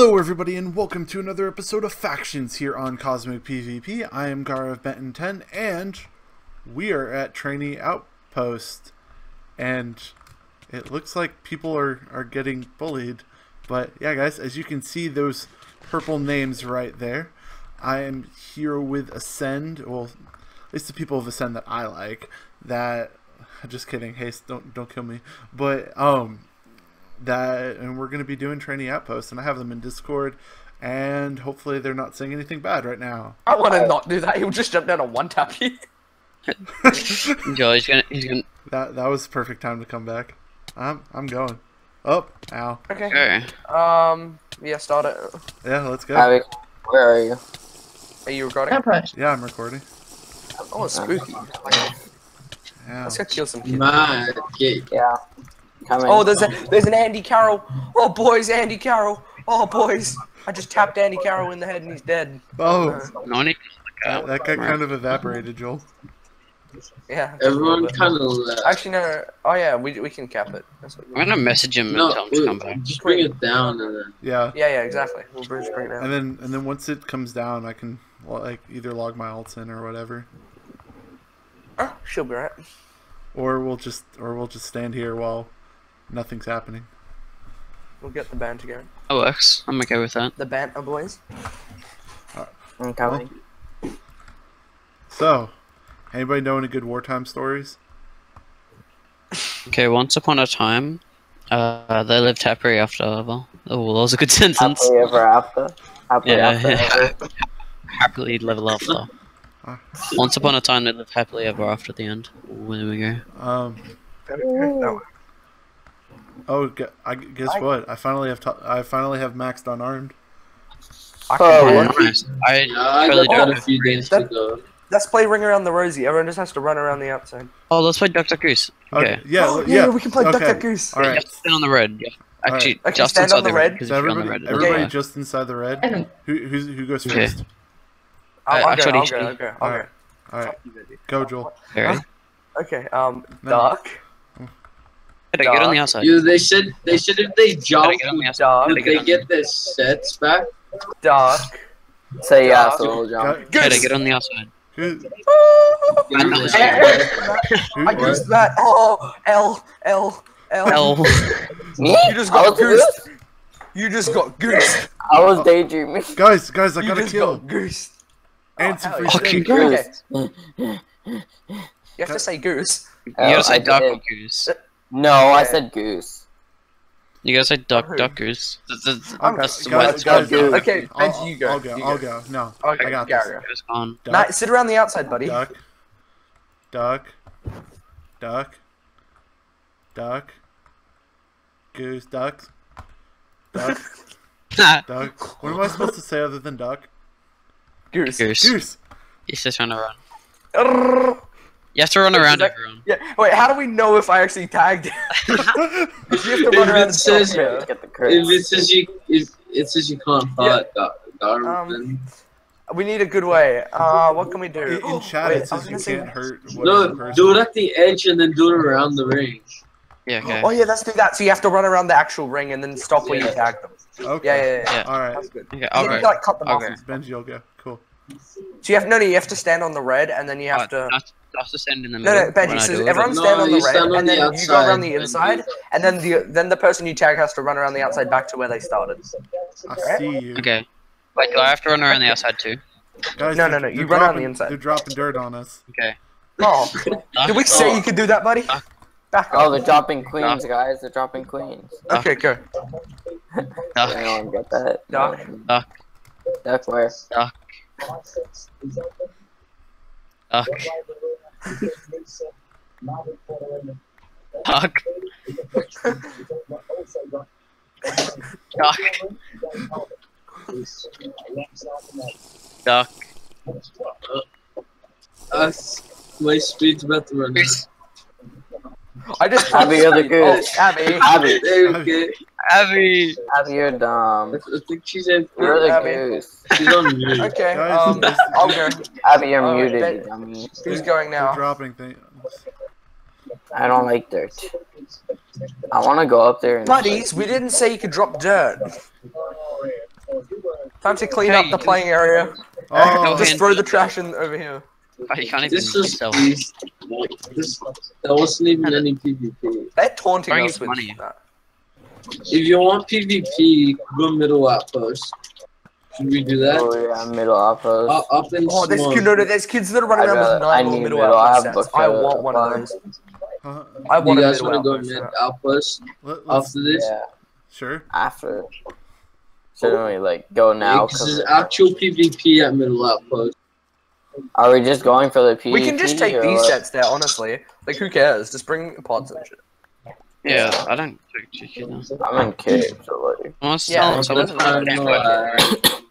Hello, everybody, and welcome to another episode of Factions here on Cosmic PvP. I am Gaara of Benton 10, and we are at Trainee Outpost. And it looks like people are, are getting bullied. But yeah, guys, as you can see, those purple names right there. I am here with Ascend, well, at least the people of Ascend that I like. That, just kidding, Haste, don't don't kill me. But um, that and we're going to be doing trainee outposts and i have them in discord and hopefully they're not saying anything bad right now I want to not do that. He'll just jump down and one tap you. Joe, he's gonna, he's gonna that that was perfect time to come back i'm i'm going up ow Okay. go. Um. Yeah. Start it. yeah let's go Abby, where are you? Are you recording? Yeah i'm recording Oh, it's spooky. yeah Let's go kill some kids. My gate. Yeah. Coming. Oh, there's a there's an Andy Carroll. Oh boys, Andy Carroll. Oh boys, I just tapped Andy Carroll in the head and he's dead. oh Nani. that, that guy kind of evaporated joel Yeah. Everyone kind of left. Actually, no, no. Oh yeah, we we can cap it. That's what I'm gonna message him and no, tell him to come back. just bring it down and then. yeah Yeah, yeah, exactly. We'll bring bring it and then and then once it comes down i can like either log my alts in or whatever Oh, she'll be right. or we'll just or we'll just stand here while nothing's happening We'll get the band together. That works. I'm okay with that. The banter boys. I'm coming. so anybody know any good wartime stories Okay, once upon a time, uh, they lived happily ever after. Well, oh, that was a good sentence. Happily ever after. Happily Yeah, after. yeah. ever. Happily level after. Once upon a time, they lived happily ever after the end. Ooh, there we go. um No. Oh, I, guess I- what? I finally have t- I finally have maxed unarmed. I Oh, can Oh. I Yeah, I totally don't a few agree. days to. Let's play Ring Around the Rosie. Everyone just has to run around the outside. Oh, let's play Duck Duck Goose. Okay. Yeah, Oh, l- yeah. we can play Duck okay. Duck Goose. All You right. have to stand on the red. Yeah. Actually, right. Okay, just stand inside on the the red. red. Because So if on the everybody, red, everybody Yeah. just inside the red. Who who's, who goes Okay. first? I'll, Uh, I'll go, I'll go, I'll go, Alright. All right, go Joel. Okay. Okay, um, No. Duck, Gotta get on the outside. You, they should, they should if they Gotta jump, get on the outside. Duck, would get they on- get their sets back? Duck. Say yeah, yeah, so so we'll jump. Gotta get on the outside. Who, And Goose. who, I goosed that. Oh, L, L, L. L. Me? You just got was goosed. You just got goosed. I was daydreaming. guys, guys, I You got a just kill. got goosed. And some oh, hell free yeah. Fucking steak. goose. You have to say goose. Oh, you gotta say I duck or goose. No, I said goose. You gotta say duck, Who? duck, goose. I'm- That's the guys, way guys, guys, Okay, I'll, you go. I'll go. You I'll go. go. No, Okay, I got yeah, this. yeah. Duck, Nah, sit around the outside, buddy. duck, duck, duck, duck, goose, ducks, duck, duck. What am I supposed to say other than duck? Goose. goose. Goose. He's just trying to run. You have to run around that- everyone. Yeah. Wait, how do we know if I actually tagged it? you have to run it around and says- stop. Get the If it says you, if it says you can't Yeah. fight, Gar- Gar- Um, We need a good way. Uh, what can we do? In, in chat, Wait, it says you can't hurt whatever no, do it at the edge and then do it around the ring. Yeah, okay. Oh yeah, let's do that. So you have to run around the actual ring and then stop where you tag them. Okay. Yeah, yeah, yeah. Yeah. All right. That's good. Okay, You I'll have go. to like cut them off. Okay. Benji, you'll go. Cool. So you have no, no. You have to stand on the red, and then you have Uh, to. That's, that's to stand in the No, middle. no, Benji. So do it. everyone No, stand on the you red, stand on and the then you go around the outside, inside, and then the then the person you tag has to run around the outside back to where they started. I see you. Okay. Wait, do I have to run around the outside too? Guys, No, no, no, you they're run on the dropping- inside. They're dropping dirt on us. Okay. Oh, did we say Oh. you could do that, buddy? Duck. Back Oh, they're dropping queens, guys. They're dropping queens. Okay, go. Duck, Anyone get that? Duck. Duck. Duck where? duck, duck, duck, duck, duck. Us. My speed's about to run I just Abby, you're the goose. Oh, Abby. Abby, there we go. Abby. Abby, you're dumb. Um, I think she's in. You're the Abby. goose. She's on mute. Okay. Um, this- I'll go. Abby, you're Oh, muted, that- you dummy. Who's going They're now? dropping things. I don't like dirt. I want to go up there and. Buddies, we didn't say you could drop dirt. Time to clean Hey, up the playing area. Oh, Just throw the trash in over here. Oh, you can't even This was yourself. this, that wasn't even any PvP. They're taunting Bring us us with money. that. If you want PvP, go middle outpost. Should we do that? Oh yeah, middle outpost. Uh, up in Oh, there's, small. you know, there's kids that are running I'd around rather- with nine need middle middle, I outpost have sets. I want one of those. huh? I want you a guys middle want to go outpost mid set. outpost Let, after this? Yeah, sure. after. Shouldn't we like go now? Because 'cause there's actual PvP at middle outpost. Are we just going for the PvP? We can just take these what? sets there, honestly. Like, who cares? Just bring pods and shit. Yeah, I don't take chicken. now. I'm in cave, so like. Someone Yeah, tell, it someone doesn't tell a matter. campfire story.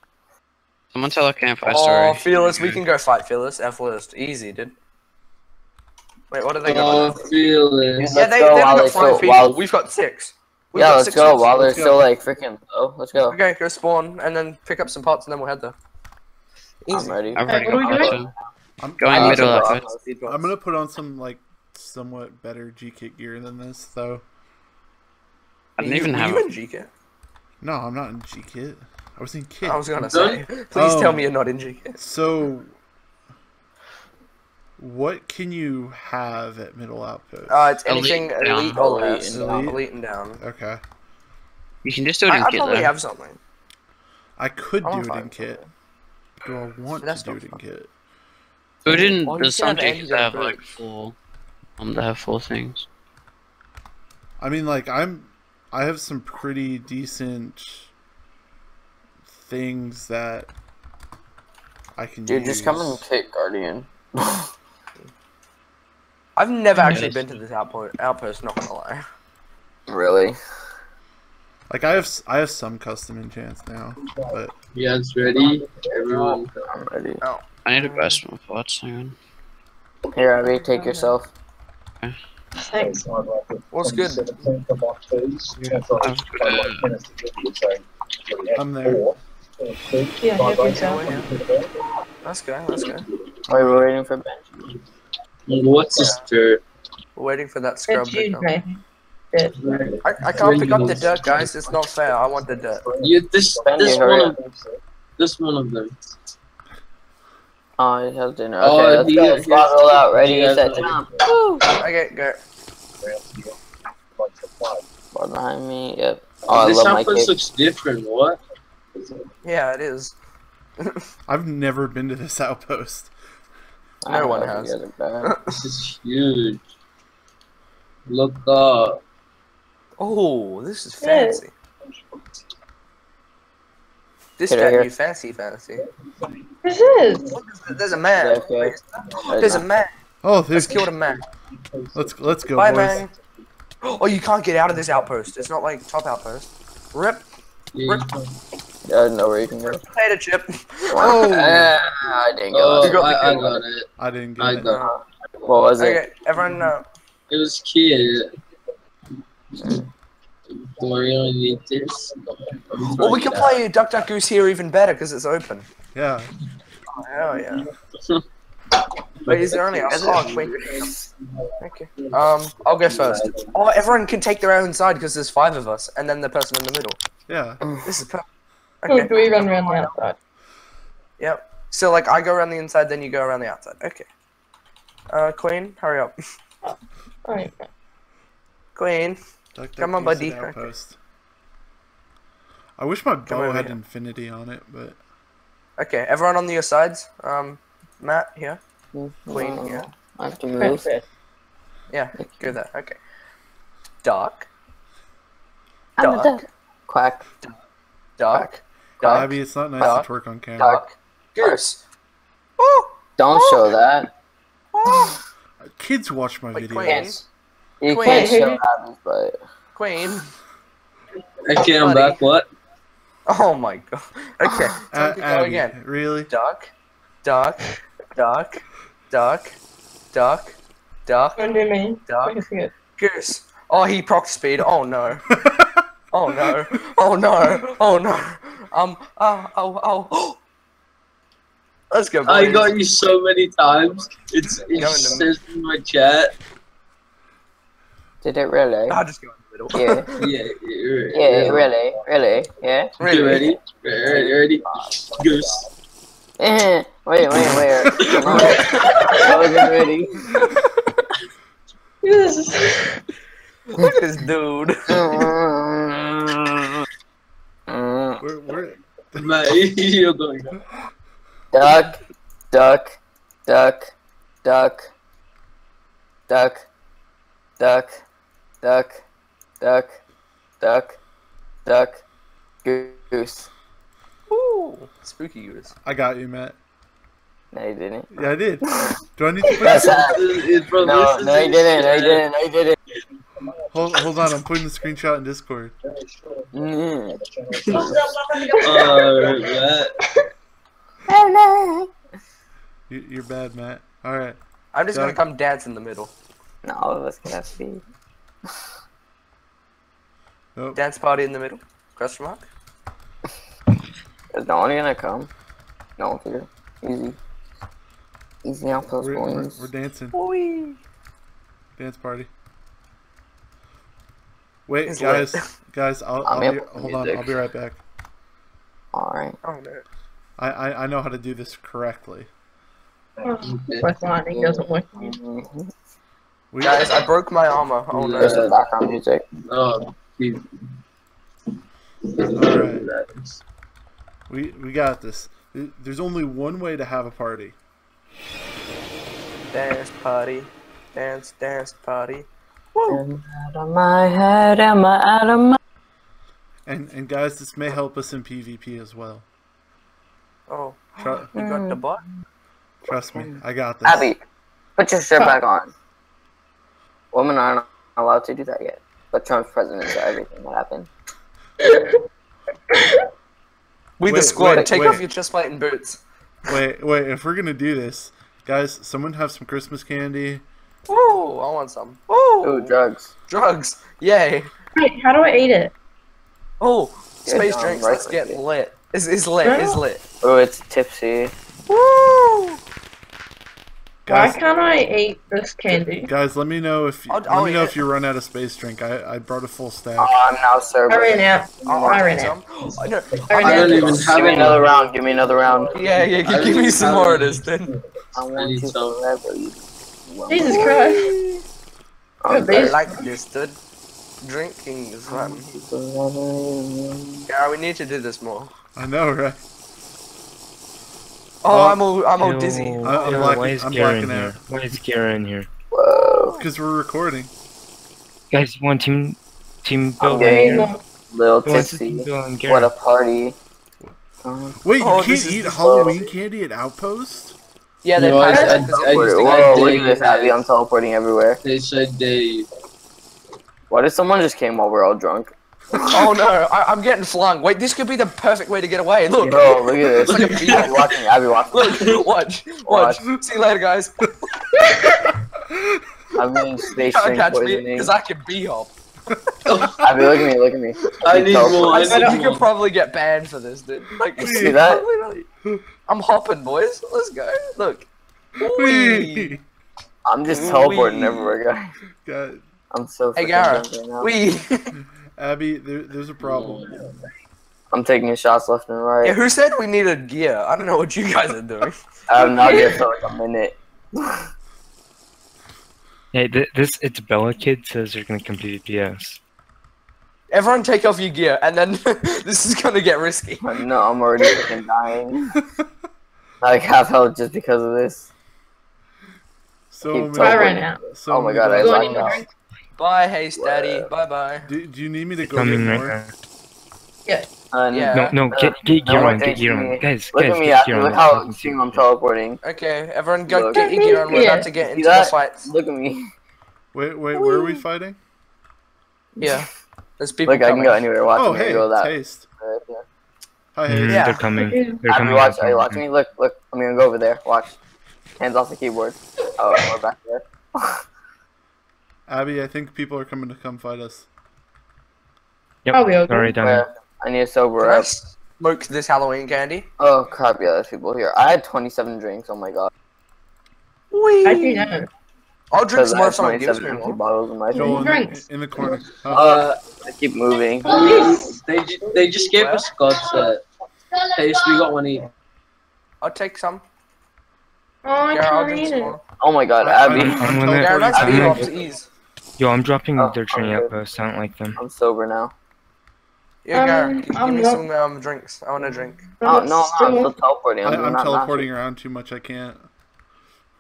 Someone tell a campfire Oh, story. Fearless, we can go fight Fearless. F list. Easy, dude. Wait, what are they going? Oh, going? feel Yeah, they, go they've while got five people. while- We've got six. We've Yeah, got let's six go people. while they're still like freaking low. Let's go. Okay, go spawn and then pick up some pots and then we'll head there. I'm ready. I've already Hey, what are got we pizza. I'm, Going Uh, middle so. I'm gonna put on some like somewhat better G kit gear than this, though. I didn't even have you in GK? No, I'm not in G kit. I was in kit. I was gonna say. Please Oh. tell me you're not in GK. So, what can you have at middle outpost? Uh, it's Elite anything down. elite or Elite less. and down. Elite and down. okay, You can just do it I, in I kit probably though. have something. I could I'm do it in kit. Do I want That's to do not it in fun. kit? Who didn't? Why There's do you some have have like four. Um, they have four things. I mean, like I'm, I have some pretty decent things that I can Dude, use. just come and kick Guardian. I've never actually Yes. been to this outpost. Outpost, not gonna lie. really? Like I have, I have some custom enchants now, but yeah, guys ready? Everyone. I'm ready. I need a buy some pots. Hang on. Here, Abby, take yourself. Thanks. What's good? I'm there. Yeah, have yourself. Let's go. Let's go. Wait, we're waiting for bench. What's this dirt? We're waiting for that scrub It's to come. mate. I, I can't pick up the dirt, guys. It's not fair. I want the dirt. Yeah, this this one up. of this one of them. Oh, he has dinner. Oh, Okay, let's he go. has- Squad roll out. Ready, he has- set, jump. Okay, go. Squad behind me. Yep. Oh, I this love my outpost kick. looks different. What? Yeah, it is. I've never been to this outpost. No I one has. you guys are bad. This is huge. Look up. Oh, this is Yeah. fancy. This Get got you fancy, fancy. This is. There's a man. Yeah, okay. There's a man. Oh, Let's there's kill a man. let's let's go, Bye, boys. man. Oh, you can't get out of this outpost. It's not like top outpost. Rip. Yeah. I don't know where you can go. Potato chip. Oh. Ah, I didn't Oh, go. You got the I, I got it. I didn't get I it. got What was it? Okay, everyone. Uh, it. It was kid. Do I really this? well, we can play Duck Duck Goose here even better because it's open. Yeah. Oh, hell yeah. Wait, is there only us? Oh, wait. Okay. Um, I'll go first. Oh, everyone can take their own side because there's five of us, and then the person in the middle. Yeah. This is perfect. Okay. do we run around the outside? Yep. So like I go around the inside, then you go around the outside. Okay. Uh, Queen, hurry up. Alright. Queen. Duck, duck, Come on, buddy. Outpost. I wish my bow had here. infinity on it, but Okay, everyone on the your sides. Um, Matt here. Queen Oh, here. I have to move. right. Yeah, go there. Okay. Dark. I'm a Duck. duck. Quack. Dark. Dark. Abby, it's not nice Duck. to twerk on camera. Dark. Goose. Oh. Don't show that. oh. Kids watch my Wait, videos. Queen. Yes. You Queen. can't show who- butt. Queen. Okay, I'm back. What? Oh my god. Okay. A- Time to go Abby, again. really? Duck. Duck. Duck. Duck. Duck. Duck. Don't do me. Duck. Don't forget. Goose. Oh, he proc speed. Oh no. Oh no. Oh no. Oh no. Um. Oh. Oh. Oh. Let's go. I boys. got you so many times. It's it Go into says in my chat. Did it really? I'll just go into the middle. Yeah. Yeah, yeah, Yeah, really, really, yeah. Get ready. Ready, ready. Goose. Eh, wait, wait, wait. Come on. I wasn't ready. Yes. Look at this dude. Mm, We're, we're, Mate, you're going. Duck, duck, duck, duck, duck, duck, duck, duck, duck, duck, goose. Ooh, spooky goose. I got you, Matt. No, you didn't. Yeah, I did. Do I need to put That's this? that. It's No, no, you didn't. No, you didn't. No, you didn't. Hold, hold on, I'm putting the screenshot in Discord. Mm. Uh, that. You, you're bad, Matt. All right. I'm just gonna come dance in the middle. No, all of us can have speed. Nope. Dance party in the middle. Question mark. Is no one gonna come? No one figure. Easy. Easy outpost We're, we're, boys. we're dancing. Whee! Dance party. Wait, It's guys. lit. Guys, I'll, I'm I'll be, up for hold on. music. I'll be right back. Alright. Oh no. I, I, I know how to do this correctly. West Lightning doesn't work. We, Guys, I broke my armor. Oh no. There's some background music. Oh, he- Alright. we, we got this. There's only one way to have a party. Dance party. Dance, dance party. Am out of my head? Am I out of my And and guys, this may help us in PvP as well. Oh, Tru- you got the hmm. butt? trust me, I got this. Abby, put your shirt back on. Women aren't allowed to do that yet. But Trump's president, so everything will happen. We the squad. wait, Take wait. off your chest plate and boots. Wait, wait. If we're gonna do this, guys, someone have some Christmas candy. Woo! I want some. Woo! Ooh, drugs. Drugs. Yay. Wait, how do I eat it? Oh, space drinks. right Let's get you. lit. It's, it's lit. It's lit. Oh, it's tipsy. Woo! Why Guys, can't I eat this candy? guys, let me know if I'll- oh, let I'll me oh, know eat if you run out of space drink. I, I brought a full stack. Oh, I'm now sober. I ran out. Oh, I ran out. some. I know. I I don't out. even have Give me another round. Give me another round. Yeah, yeah. Give, give me really some more of haven't. this, then. I want need you forever. Jesus Christ. I'm like this, dude. Drinking is fun. Yeah, we need to do this more. I know, right? Oh, I'm all, I'm all dizzy. I- I'm Yo, blacking- why is I'm Garen blacking here? out. Why is Garen here? Whoa. Because we're recording. Guys, you want team team I'm building getting here? little Who wants tipsy. What a party. Uh, Wait, Oh, you this can't eat the Halloween candy at Outpost? Yeah, they No, I, passed I, it because I it whoa, look at this, Abby. I'm teleporting everywhere. They said they. What if someone just came while we're all drunk? Oh no, I, I'm getting flung. Wait, this could be the perfect way to get away. Look, Bro, look at this. It's like a beat. Abby watching, Abby look, watch, watch. See you later, guys. I'm getting space Can't drink catch me poisoning. because I can bee hop. Abby, look at me, look at me. I need Teleport. more. I I think you could probably get banned for this, dude. Like, You see that? literally. I'm hopping, boys. Let's go. Look. Whee. Wee! I'm just Wee. teleporting everywhere, guys. God, I'm so Hey, freaking Gaara. drunk right now. Wee. Abby, there, there's a problem. Mm. I'm taking shots left and Yeah, right. who said we needed gear? I don't know what you guys are doing. I have not yet for like a minute. Hey, th- this it's Bella Kid says you're gonna come to DPS. Everyone take off your gear, and then this is gonna get risky. No, I'm already freaking dying. like half health just because of this. So Keep many. I ran out. So Oh my God, I Do I buttons. need like more that. drink? Bye, Haste Daddy. Bye bye. Do, do you need me to go Coming get right more? now. And Yeah. No, no, get get no gear on, get thanks gear on, guys, Look guys, at me, get Abby. gear on. Look let's how see. soon I'm teleporting. Okay, everyone go Look. get your gear on. We're Yeah. about to get into the that? fights. Look at me. Wait, wait, where are we fighting? Yeah. There's people Look, I can go anywhere. Watch Oh, me hey, go that. Haste. right there. Hi, Mm, Yeah. They're coming. They're coming. watch. they're Hey, watch me. Look, look. I'm gonna go over there. Watch. Hands off the keyboard. Oh, we're back there. Abby, I think people are coming to come fight us. Yep, I'll be okay. already done. it. I need to sober Can I smoke this Halloween candy? Oh crap! Yeah, there's people here. I had 27 drinks. Oh my god. I do know. I'll drink some more have if someone gives 27 me empty one. bottles in my Joel in Drinks. the, in the corner. Oh, Uh, I keep moving. Please. they ju- they just gave us God set. Taste, we got one each. I'll take some. Oh, I Yeah, can't drink read some it. Oh my god, I- Abby. I'm, I'm I'm gonna- Yeah, teleporting. nice I'm speed gonna- ups, ease. Yo, I'm dropping Oh, their training okay. outpost. I don't like them. I'm sober now. Yeah, Um, Garrett, give I'm me not- some um, drinks. I want a drink. Oh, no, no, I'm Still- still teleporting. I, I'm, I'm not teleporting around too much. I can't.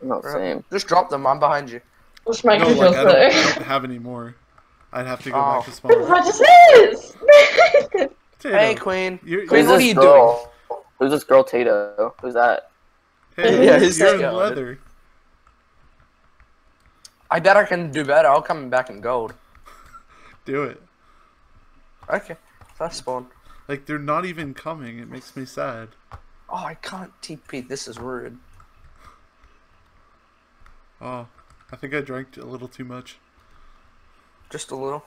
No, same. Just drop them. I'm behind you. Just make No, me like I don't, I don't have any more. I'd have to go Oh. back to spawn. What is this? Potato. Hey, Queen. You're, Queen, Who's what are this you girl? Who's this girl, Tato? Who's that? Hey, Yeah, he's you're in skeleton. leather. I bet I can do better. I'll come back in gold. Do it. Okay. That's spawn. Like they're not even coming. It makes me sad. Oh, I can't TP. This is rude. Oh, I think I drank a little too much. Just a little.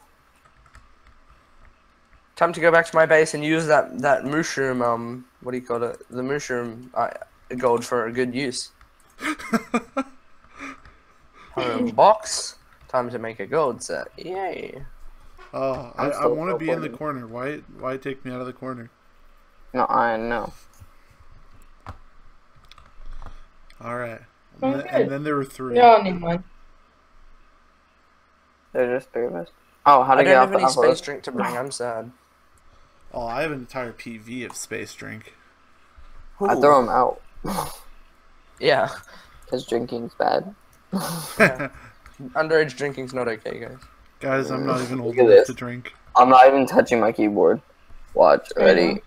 Time to go back to my base and use that that mushroom. Um, what do you call it? The mushroom uh, gold for a good use. Home box. Time to make a gold set. Yay! Oh, I, I'm I so want to be in the corner. Why? Why take me out of the corner? No, I know. All right. And, then, and then there were three. no, never mind. They're just three of us. Oh, how I to get don't have the any space outpost? drink to bring. I'm sad. Oh, I have an entire PV of space drink. I throw them out Yeah, because drinking's bad. underage drinking's not okay, guys. Guys, I'm not even old Look at enough this. to drink. I'm not even touching my keyboard. Watch, ready?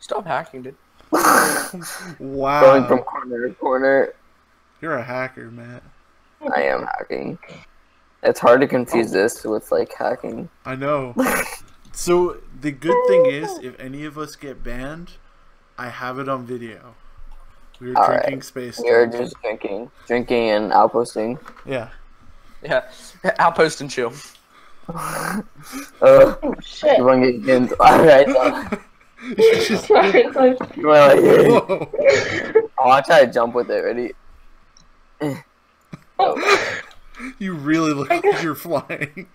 Stop hacking, dude. Wow. Going from corner to corner. You're a hacker, Matt. I am hacking. It's hard to confuse oh. this with like hacking. I know. So the good thing is, if any of us get banned, I have it on video. We were All right. drinking space. We're just drinking, drinking and outposting. Yeah. Yeah, outpost and chill. Uh, Oh shit. you want to get into Alright, uh, You just- Sorry, it's like- you wanna, like, Whoa. oh, I'll try to jump with it. Ready? oh. You really look like you're flying.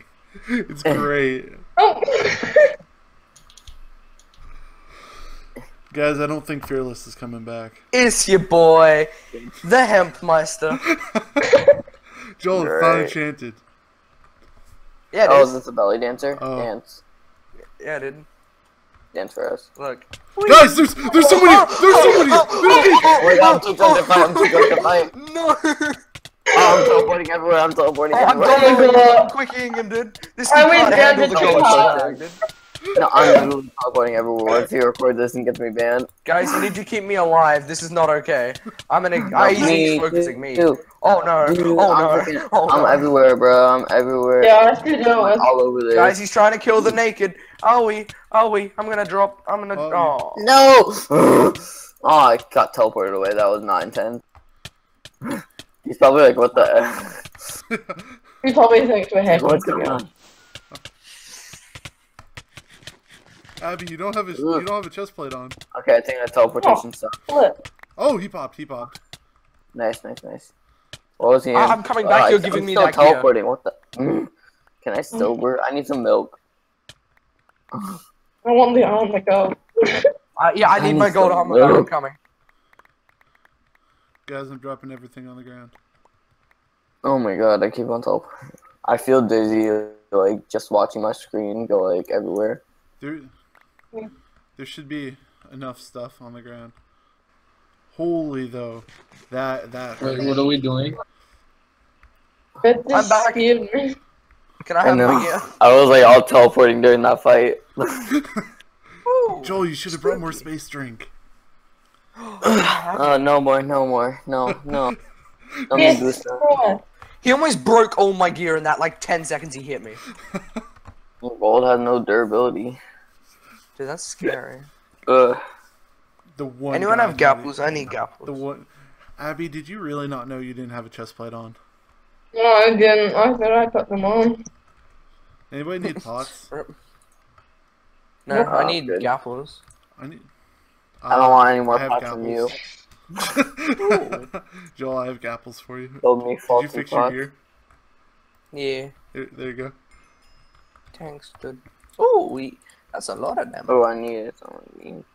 It's great. oh. Guys, I don't think Fearless is coming back. It's your boy, the Hempmeister. Joel, it's not Right. enchanted. Yeah, it Oh, is. is this a belly dancer? Oh. Dance, Yeah, dude. dance for us. Look. Guys, there's there's somebody here! There's somebody here! There's me! Wait, I'm too close to fight. I'm too close to fight. No! Oh, I'm teleporting everywhere. I'm teleporting Oh, I'm everywhere. going God. I'm quicking him, dude. This I dude went can't down handle to the two gold hearts. tag, dude. No, I'm literally teleporting everywhere. What if you record this and gets me banned? Guys, you need to keep me alive. This is not okay. I'm an. I he's focusing oh, me. too. Oh no! Dude, Oh I'm, no! freaking- Oh I'm no! everywhere, bro. I'm everywhere. Yeah, I have to do it. All over this. Guys, he's trying to kill the naked. Oh we, oh we. I'm gonna drop. I'm gonna. Oh. Oh. No! oh, I got teleported away. That was not intent. He's probably like, what the? He probably thinks we're hacking. What's going on? Abby, you don't have a you don't have a chest plate on. Okay, I think that teleportation stuff. Flip. Oh, he popped. He popped. Nice, nice, nice. What was he in? I- I'm coming back, Oh, you're I- giving I'm me still that gear. teleporting. What the? Mm. Can I sober? I need some milk. I want the oh my god. Uh, yeah, I I need need my gold armor. I'm coming. Guys, I'm dropping everything on the ground. Oh my god, I keep on teleporting. I feel dizzy, like just watching my screen go like everywhere. There, Yeah. There should be enough stuff on the ground. Holy though, that that. Wait, what are we doing? I'm back. scared. Can I I have know. my? I was like all teleporting during that fight. Joel, you should have brought more space drink. Oh, no more, no more, no, no. No Yes. booster. Right. He almost broke all my gear in that like 10 seconds he hit me. Gold has no durability. Dude, that's scary. Ugh. The one. Anyone have gapples? I need gapples. The one. Abby, did you really not know you didn't have a chest plate on? No, I didn't. I thought I put them on. Anybody need pots? No, Yeah. I need Good. gapples. I need. I don't want any more I have pots from you. Joel, I have gapples for you. Build me Did faulty you fix pots. your gear? Yeah. There, there you go. Thanks, dude. Oh, we. That's a lot of them. Oh, I need it. Someone needs.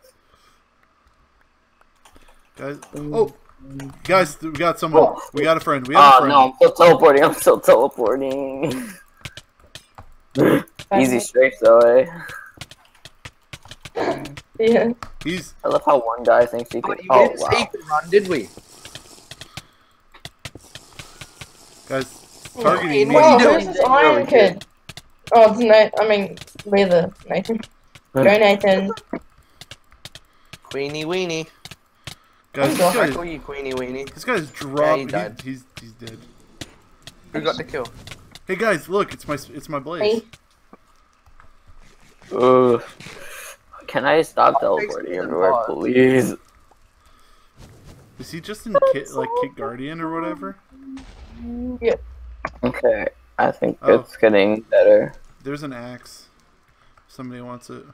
Guys, oh, guys, we got someone. We got a friend. We have a Oh friend. no, I'm still teleporting. I'm still teleporting. Easy strafe though, eh? Yeah. He's I love how one guy thinks he can. We Oh didn't wow. say he run, did we? guys targeting me. What Oh, are you where's doing? this Iron Kid? Oh, it's Nate. I mean, Leather. Nathan. Go, Nathan. Queenie Weenie. Guys, this I guy's, call you Queenie Weenie. this guy's dropped. he died. he's, he's he's dead. Who got the kill? Hey guys, look, it's my it's my blaze. Hey. Ugh. Can I stop teleporting everywhere, please? Is he just in kit like Kit Guardian or whatever? Yeah. Okay, I think Oh. it's getting better. There's an axe. Somebody wants it.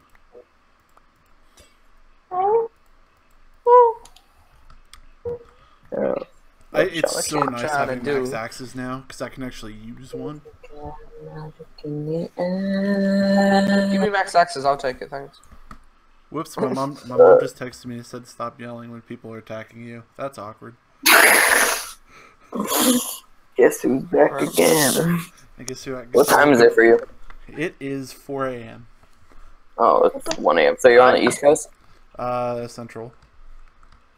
Yeah. I, oh, it's so nice trying to having do? max axes now because I can actually use one. Give me max axes, I'll take it, thanks. Whoops, my mom my mom just texted me and said stop yelling when people are attacking you. That's awkward. Guess who's back again? I guess who I What time is it for you? It is 4 a.m. Oh, it's 1 a.m. So you're on the East Coast? Uh, Central.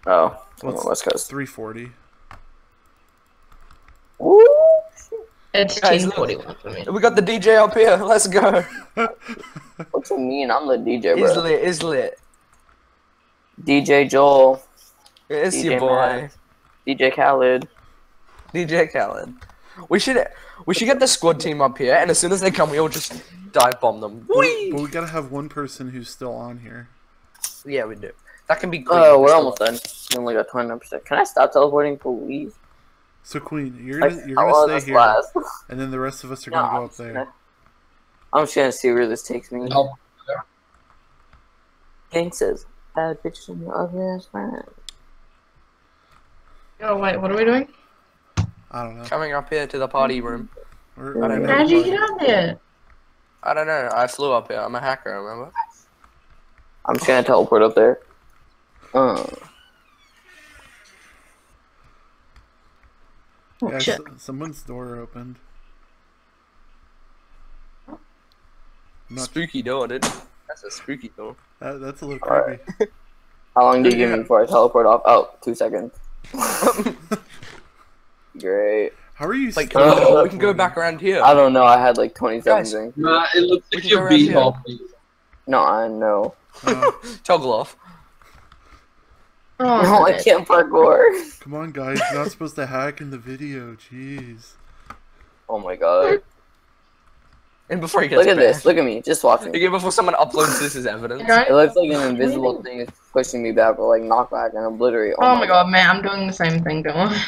Oh, I'm on What's- the West Coast. 3:40. Woo! It's Guys, team look. 41 for me. We got the DJ up here, let's go. What you mean? I'm the DJ, He's bro. lit, he's lit. DJ Joel, It's DJ your boy. Matt. DJ Khaled. DJ Khaled. We should we should get the squad team up here, and as soon as they come, we all just dive bomb them. But, but we gotta have one person who's still on here. Yeah, we do. That can be. Queen. Oh, we're almost done. We only got 29%. Can I stop teleporting, please? So Queen, you're Like, gonna you're gonna oh, stay here, last? and then the rest of us are No, gonna go up there. I'm just gonna see where this takes me. I'll- Gang says, bad bitches and your ugly ass friend. Oh, wait, what are we doing? I don't know. Coming up here to the party room. We're, I don't know. How did you get up there? I don't know. I flew up here. I'm a hacker. Remember? I'm just gonna teleport up there. Uh, Oh, Guys, shit. someone's door opened. Not, Spooky door, dude. That's a spooky door. that, that's a little Alright. creepy. how long do you give me before I teleport off? Oh, two seconds. Great. How are you? Like, still we can go back around here. I don't know. I had like 27 Guys. drinks. Nah, it looks like can you're around beat here. No, I know. Uh, Toggle off. Oh, No, I can't parkour. come on, guys. You're not supposed to hack in the video. Jeez. Oh my god. And before he gets Look at banned. this. Look at me. Just watch me. Again, before someone uploads this as evidence. Guys? It looks like an invisible thing is pushing me back or like knockback and obliterate. Oh my god, man, I'm doing the same thing, don't I?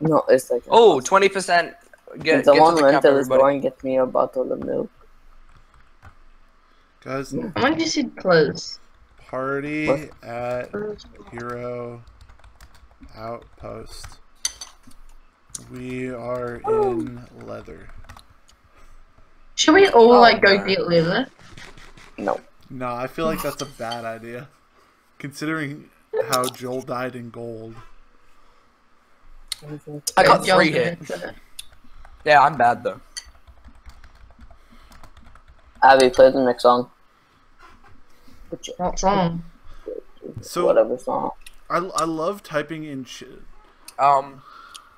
No, it's like. Oh, 20%. Get, Can get to someone the run cap, to this everybody. and get me a bottle of milk? Guys, I want you to close. party What? at Hero Outpost. We are in oh. leather. Should we all, Oh, like, go get leather? No. No, I feel like that's a bad idea. Considering how Joel died in gold. I got three get hit. it. Yeah, I'm bad though. Abby, play the next song. What song? wrong? So- Whatever song. I, I love typing in shit. Um,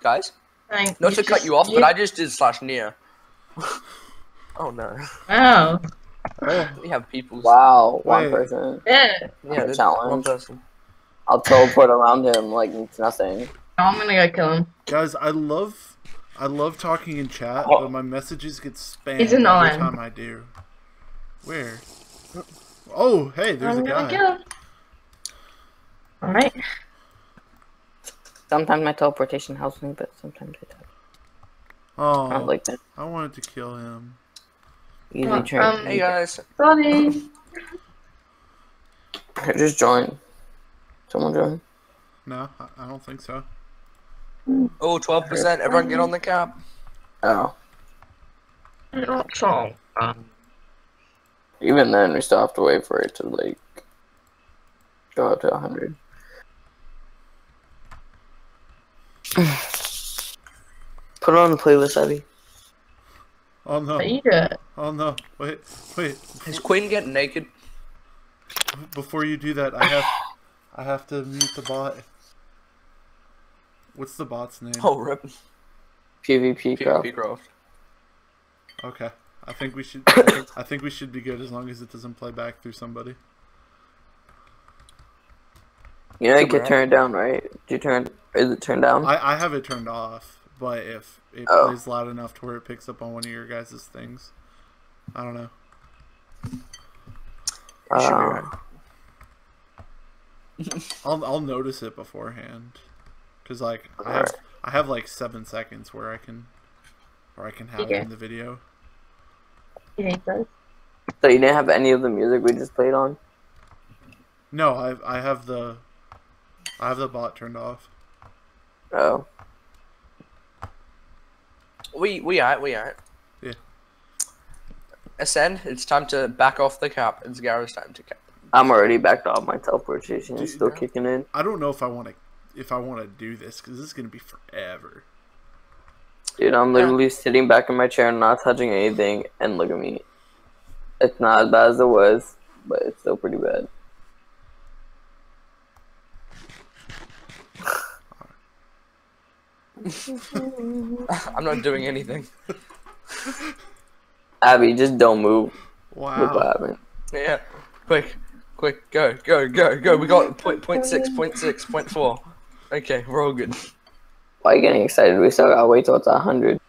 guys, Thank not to cut you off, but. I just did slash near. oh no, Wow. we have people. Wow, one Wait. person. Yeah. Yeah, Challenge. one person. I'll teleport around him like it's nothing. I'm gonna go kill him. Guys, I love I love talking in chat, Oh. but my messages get spammed He's an every iron. time I do. Where? Oh, hey, there's I'm a gonna guy. kill him. Alright. Sometimes my teleportation helps me, but sometimes it doesn't. Oh, Not like that. I wanted to kill him. Easy Come on, turn. um, Hey guys, Sorry. Just join. Someone join. No, I, I don't think so. Oh 12%. Everyone get on the cap. Oh. Not song. Um, Even then, we still have to wait for it to like go up to 100. Put it on the playlist, Abby. Oh no! But do it. Oh no! Wait, wait! Is Quinn getting naked? Before you do that, I have, I have to mute the bot. What's the bot's name? Oh, rip. PvP crowd. PvP Grove. Okay. I think we should. I think, we should be good as long as it doesn't play back through somebody. You know, it Super can turn it down, right? Do you turn? Is it turned down? I, I have it turned off, but if it Oh. plays loud enough to where it picks up on one of your guys' things, I don't know. It should be Uh, right. I'll I'll notice it beforehand, cause like I have I have like seven seconds where I can, where I can have it in the video. You need those. So you didn't have any of the music we just played on? No, I I have the, I have the bot turned off. Oh. We we alright, we alright. Yeah. Ascend, it's time to back off the cap. It's Gareth's time to cap. I'm already backed off. My teleportation is Dude, still no. kicking in. I don't know if I want to, if I want to do this, cause this is gonna be forever. Dude, I'm literally sitting back in my chair, not touching anything, and look at me. It's not as bad as it was, but it's still pretty bad. I'm not doing anything. Abby, just don't move. Look what Wow. happened. Yeah. Quick, quick, go, go, go, go. We got point point six, point six, point four. Okay, we're all good. Why are you getting excited? We still gotta wait till it's a hundred.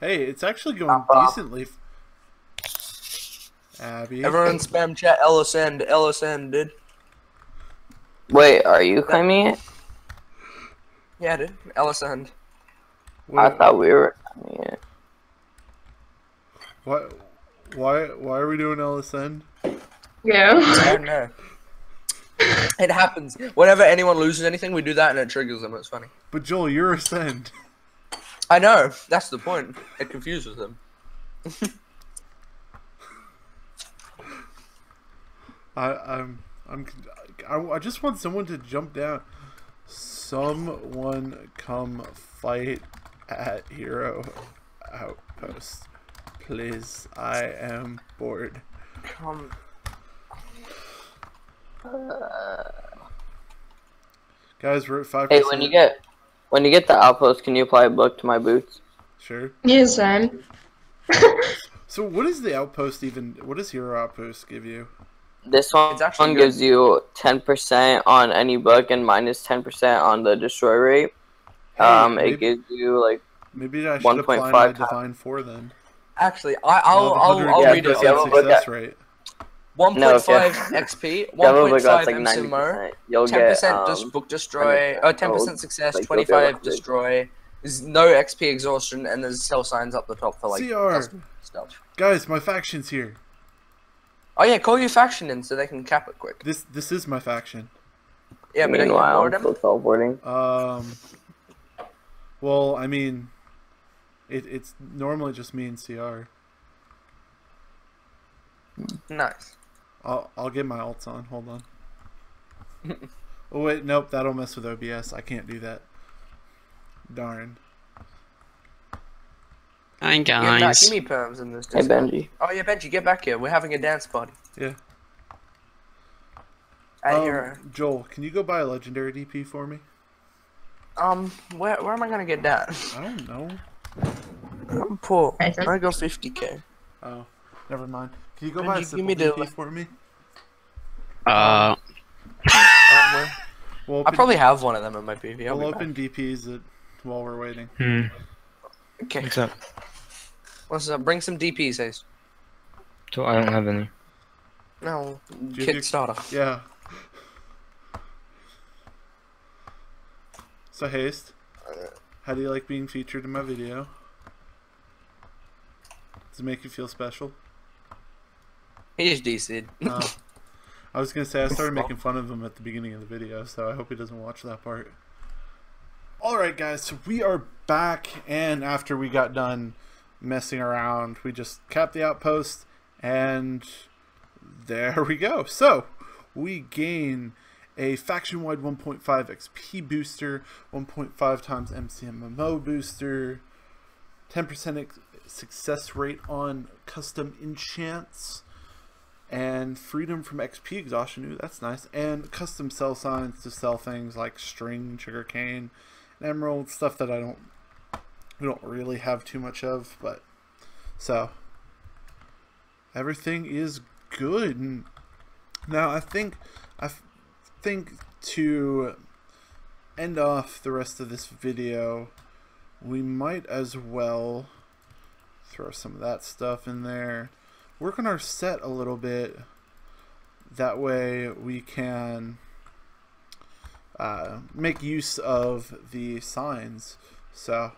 Hey, it's actually going Pop off. decently. Abby. Everyone spam chat LSN, LSN, dude. Wait, are you claiming it? Yeah, dude. LSN. I Wait, thought we were claiming it. why, why, why are we doing LSN? Yeah. I don't know. It happens. Whenever anyone loses anything, we do that and it triggers them. It's funny. But Joel, you're a Ascend. I know. That's the point. It confuses them. I, I'm, I'm, I, I just want someone to jump down. Someone come fight at Hero Outpost, please. I am bored. Come. Guys, we're at five. Hey, when you get when you get the outpost, can you apply a book to my boots? sure. Yes, Sam. So, what is the outpost even? What does Hero Outpost give you? This one, It's actually one good. gives you ten percent on any book and minus ten percent on the destroy rate. Hey, um, maybe, it gives you like maybe I should apply 1.5 my. Divine Four then. Actually, I, I'll, I'll, I'll Yeah, read it. but yeah, success rate. 1.5 No, okay. XP, 1.5 that's like ninety MCMMO, 10% get dis- um, book destroy, uh, 10% success, like, 25 destroy. There's no XP exhaustion, and there's cell signs up the top for like CR. stuff. Guys, my faction's here. Oh yeah, call your faction in so they can cap it quick. This this is my faction. Yeah, but don't you Meanwhile, I'm still teleporting. Um. Well, I mean, it, it's normally just me and CR. Nice. I'll I'll get my alts on. Hold on. oh wait, nope. That'll mess with OBS. I can't do that. Darn. Hi Yeah, nah, guys. give me perms in this. Hey Discord. Benji. Oh yeah, Benji, get back here. We're having a dance party. Yeah. At Um, Hero. Joel, can you go buy a legendary DP for me? Um, where where am I gonna get that? I don't know. I'm poor. Nathan? I got 50k. Oh, never mind. Can you go Benji, buy a give simple me the- DP for me? Uh, Um, We'll I probably have one of them in my PV. I'll we'll be back. open DPs at, while we're waiting. Hmm. Okay. What's up? What's up? Bring some DPs, Ace. So I don't have any. No, you do- Kickstarter. Yeah. So haste. How do you like being featured in my video? Does it make you feel special? He just DC'd. Uh, I was gonna say I started making fun of him at the beginning of the video, so I hope he doesn't watch that part. Alright guys, so we are back and after we got done messing around, we just capped the outpost and there we go. So, we gain a faction-wide 1.5 XP booster, 1.5 times MCMMO booster, 10% success rate on custom enchants, and freedom from XP exhaustion. Ooh, that's nice. And custom sell signs to sell things like string, sugarcane, and emerald stuff that I don't we don't really have too much of, but so everything is good. Now I think I think to end off the rest of this video, we might as well throw some of that stuff in there work on our set a little bit. That way we can uh, make use of the signs. So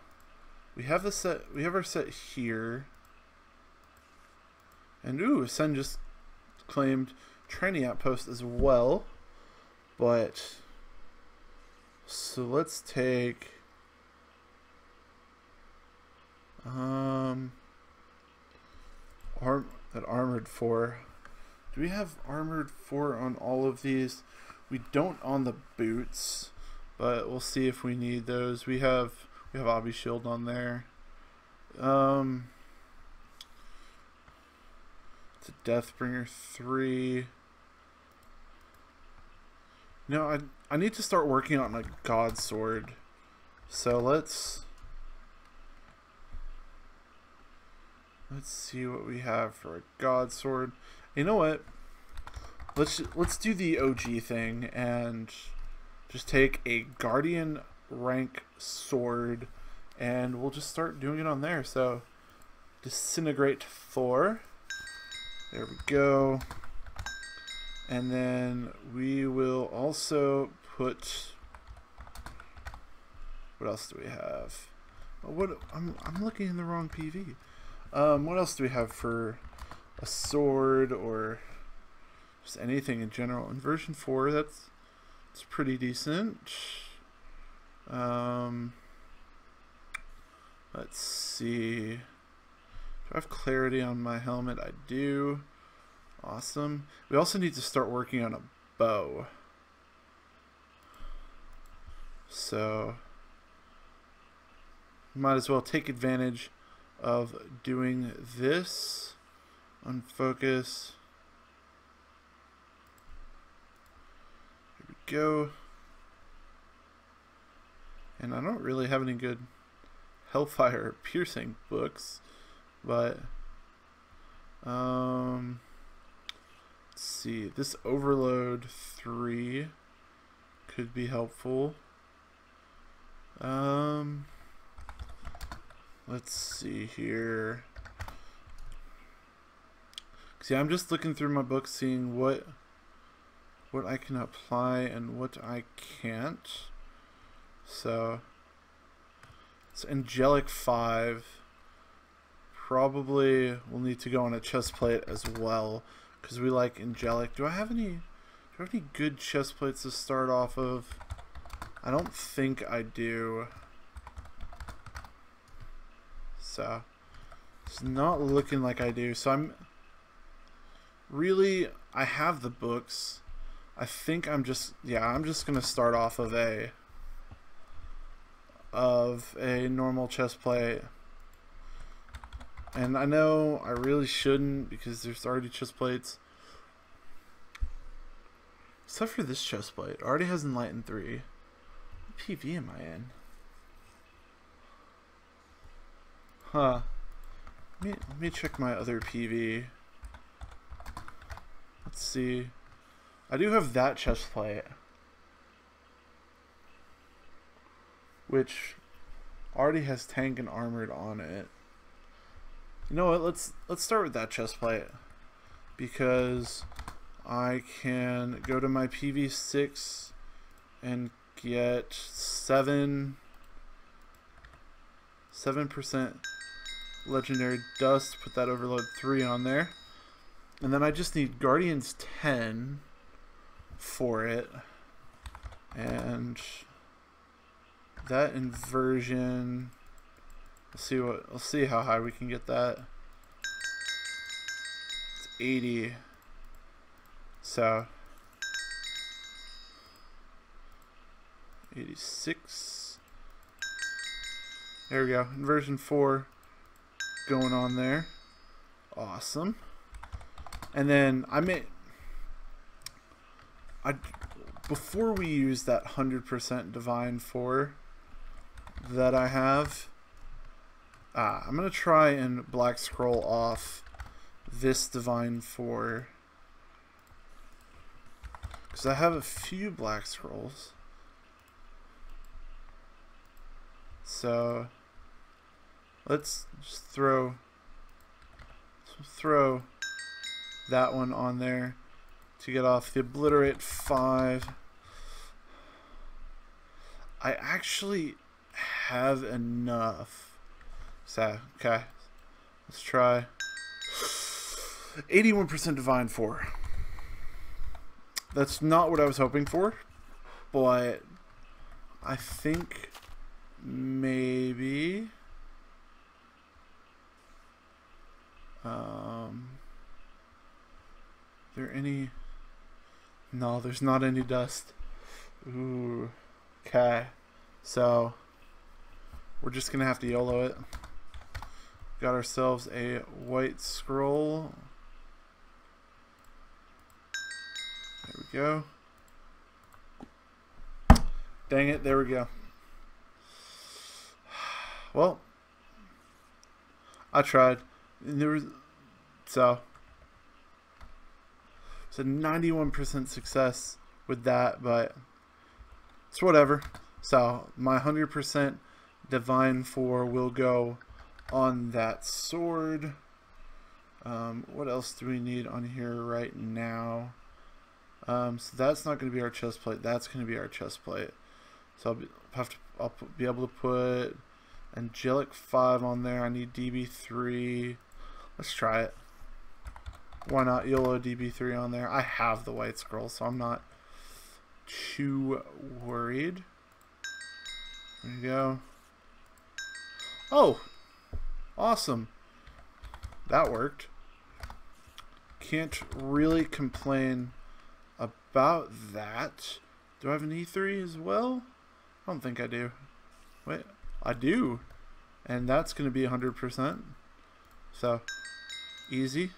we have the set. We have our set here. And ooh, Sen just claimed trainee outpost as well. But so let's take um arm that armored 4. Do we have armored 4 on all of these? We don't on the boots, but we'll see if we need those. We have we have Obby Shield on there. Um, it's a Deathbringer 3. No, I I need to start working on a God Sword. So let's Let's see what we have for a god sword. You know what? Let's let's do the OG thing and just take a guardian rank sword and we'll just start doing it on there. So disintegrate 4. There we go. And then we will also put what else do we have? Oh, what I'm I'm looking in the wrong PV. Um, what else do we have for a sword or just anything in general? Inversion 4, that's, that's pretty decent. Um, let's see. Do I have clarity on my helmet? I do. Awesome. We also need to start working on a bow. So, might as well take advantage of doing this. Unfocus. Here we go. And I don't really have any good Hellfire piercing books, but um, let's see. This Overload 3 could be helpful. Um, Let's see here. See, I'm just looking through my book, seeing what what I can apply and what I can't. So, it's Angelic 5. Probably will need to go on a chest plate as well, because we like Angelic. Do I have any, do I have any good chest plates to start off of? I don't think I do. So it's not looking like I do. So I'm really I have the books. I think I'm just yeah, I'm just gonna start off of a of a normal chest plate. And I know I really shouldn't because there's already chest plates. Except for this chest plate. It already has Enlightened 3. What PV am I in? Huh. Let me, let me check my other PV. Let's see. I do have that chest plate. Which already has tank and armored on it. You know what? Let's let's start with that chest plate because I can go to my PV6 and get seven seven percent legendary dust, put that overload 3 on there. And then I just need Guardians 10 for it. And that inversion. Let's see what. Let's see how high we can get that. It's 80. So 86. There we go. Inversion 4 going on there. Awesome. And then I may I before we use that 100% divine 4 that I have uh, I'm going to try and black scroll off this divine 4 because I have a few black scrolls so let's just throw throw that one on there to get off the obliterate 5 I actually have enough. So okay. Let's try. 81% divine 4 that's not what I was hoping for but I think maybe um there any no there's not any dust. Ooh okay. So we're just gonna have to YOLO it. Got ourselves a white scroll. There we go. Dang it there we go. Well I tried and there was so. It's a 91% success with that but it's whatever. So my 100% divine 4 will go on that sword. Um, what else do we need on here right now? Um, so that's not going to be our chest plate. That's going to be our chest plate. So I'll be, have to I'll be able to put angelic 5 on there. I need DB3 let's try it why not YOLO DB3 on there? I have the white scroll, so I'm not too worried. There you go. Oh! Awesome. That worked. Can't really complain about that. Do I have an E3 as well? I don't think I do. Wait, I do. And that's going to be 100%. So, easy.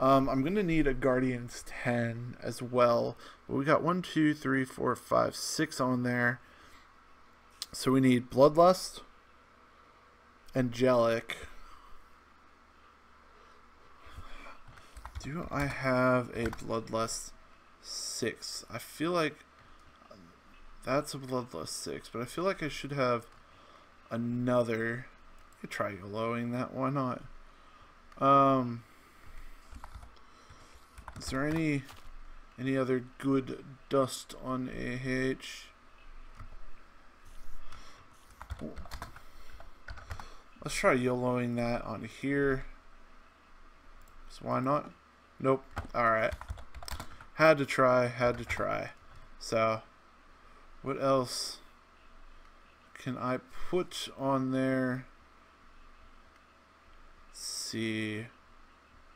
Um, I'm going to need a Guardians 10 as well. We got 1, 2, 3, 4, 5, 6 on there. So we need Bloodlust, Angelic. Do I have a Bloodlust 6? I feel like that's a Bloodlust 6, but I feel like I should have another. I could try YOLOing that, why not? Um, is there any any other good dust on AH? Let's try YOLOing that on here. So why not? Nope. Alright. Had to try, had to try. So, what else can I put on there? See.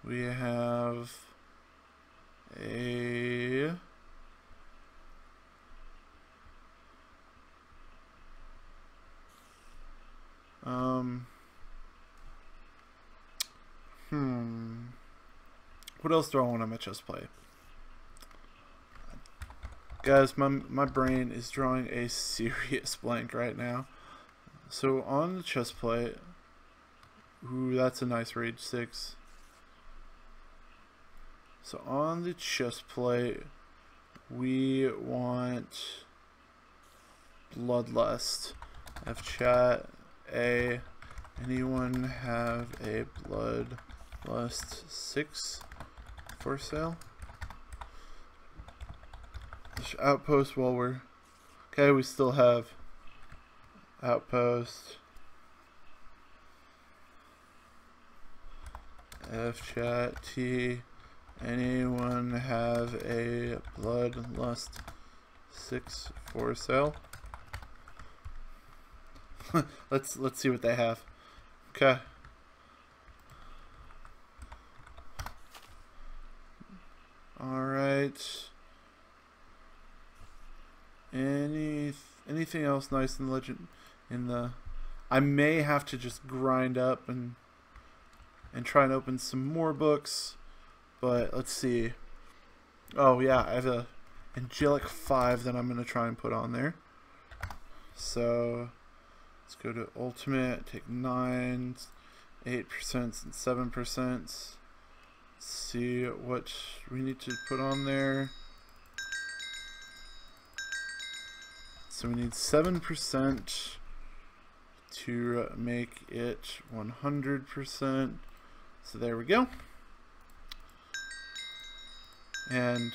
We have a um hmm. What else do I want on my chest plate? Guys my my brain is drawing a serious blank right now. So on the chest plate ooh that's a nice rage 6 so on the chest plate, we want Bloodlust. F chat A. Anyone have a Bloodlust 6 for sale? Outpost while we're... Okay, we still have Outpost. F chat T. Anyone have a Bloodlust 6 for sale? let's let's see what they have. Okay. All right. Any anything else nice in the legend in the I may have to just grind up and and try and open some more books, but let's see. Oh yeah, I have a angelic 5 that I'm to try and put on there. So let's go to ultimate, take 9, 8% and 7%. see what we need to put on there. So we need 7% to make it 100%. So there we go. And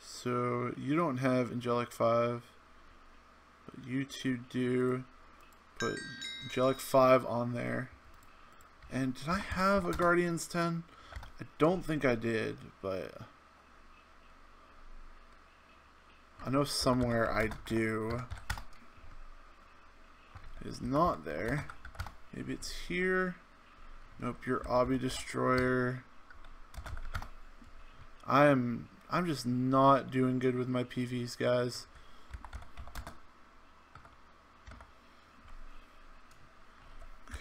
so you don't have Angelic 5, but you two do. Put Angelic 5 on there. And did I have a Guardians 10? I don't think I did, but I know somewhere I do. Is not there. Maybe it's here. Nope, your obby destroyer. I am I'm just not doing good with my PVs, guys.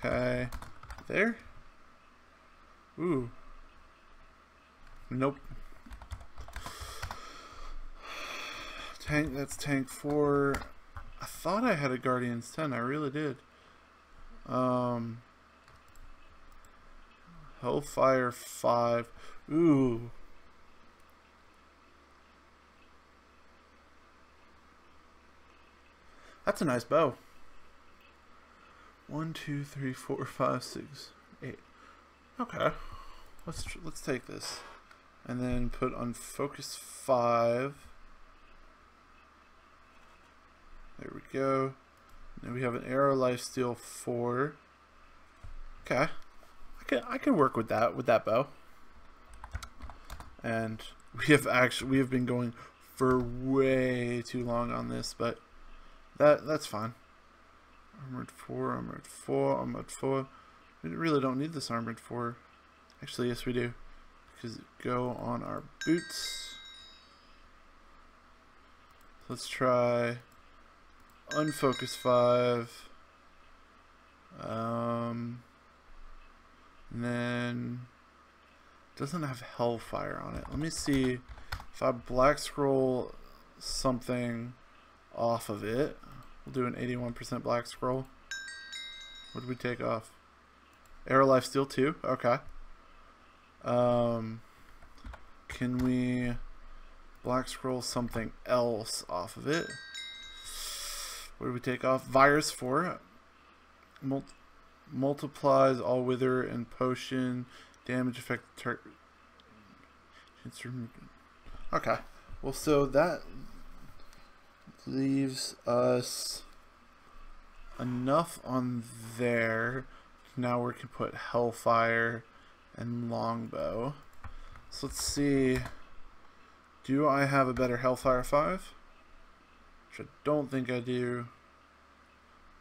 Okay. There? Ooh. Nope. Tank, that's tank 4. I thought I had a Guardians 10. I really did. Um, Hellfire 5. Ooh. That's a nice bow. One, two, three, four, five, six, eight. Okay, let's let's take this, and then put on focus five. There we go. Then we have an arrow life steal four. Okay, I can I can work with that with that bow. And we have actually we have been going for way too long on this, but that that's fine. Armored four, armored four, armored four. We really don't need this armored four. Actually, yes we do. Because go on our boots. Let's try unfocus five. Um, and then doesn't have hellfire on it. Let me see if I black scroll something off of it. We'll do an 81% black scroll. What did we take off? Arrow life steal 2? Okay. Um, can we black scroll something else off of it? What did we take off? Virus 4. Mul multiplies all wither and potion damage effect Okay. Well, so that leaves us enough on there. Now we can put Hellfire and Longbow. So let's see. Do I have a better Hellfire 5? Which I don't think I do.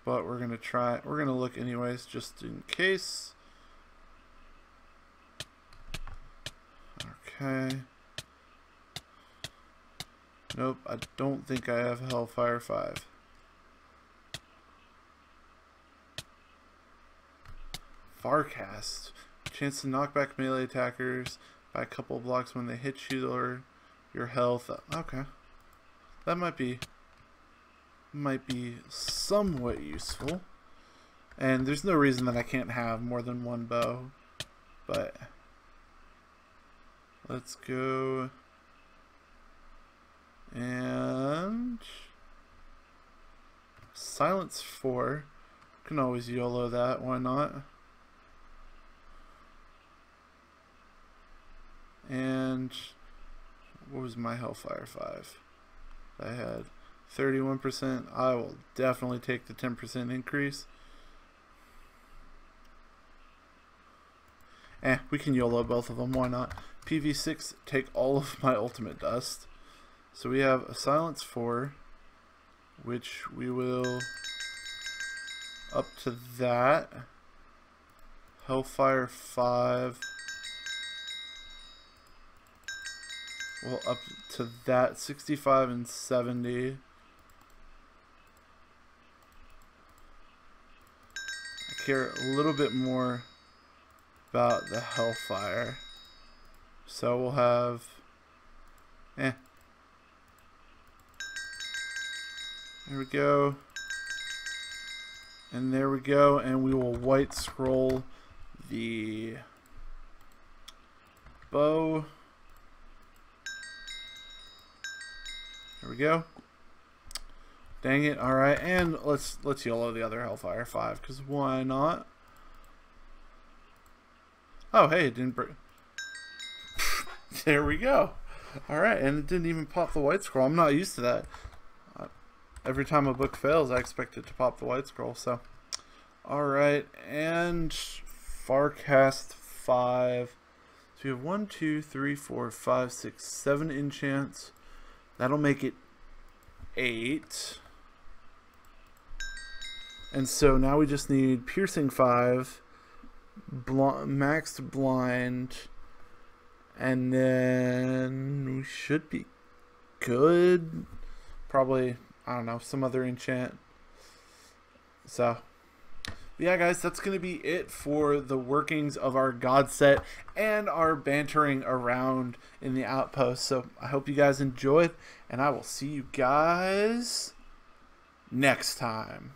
But we're going to try. We're going to look anyways, just in case. Okay. Nope, I don't think I have Hellfire 5. Farcast. Chance to knock back melee attackers by a couple blocks when they hit you or your health. Okay. That might be might be somewhat useful. And there's no reason that I can't have more than one bow. But let's go and silence 4. Can always YOLO that, why not? And what was my Hellfire 5? I had 31%. I will definitely take the 10% increase. Eh, we can YOLO both of them, why not? PV6, take all of my ultimate dust. So we have a silence 4, which we will up to that. Hellfire 5. Well, up to that 65 and 70. Care a little bit more about the Hellfire. So we'll have. Eh. There we go. And there we go. And we will white scroll the bow. There we go. Dang it. All right. And let's let's YOLO the other Hellfire 5 cuz why not? Oh, hey, it didn't break. there we go. All right, and it didn't even pop the white scroll. I'm not used to that. Uh, every time a book fails, I expect it to pop the white scroll. So, all right, and Farcast five. So we have one, two, three, four, five, six, seven enchants. That'll make it eight. And so now we just need piercing five, bl- max blind, and then we should be good. Probably, I don't know, some other enchant. So, yeah, guys, that's going to be it for the workings of our God set and our bantering around in the outpost. So, I hope you guys enjoyed, and I will see you guys next time.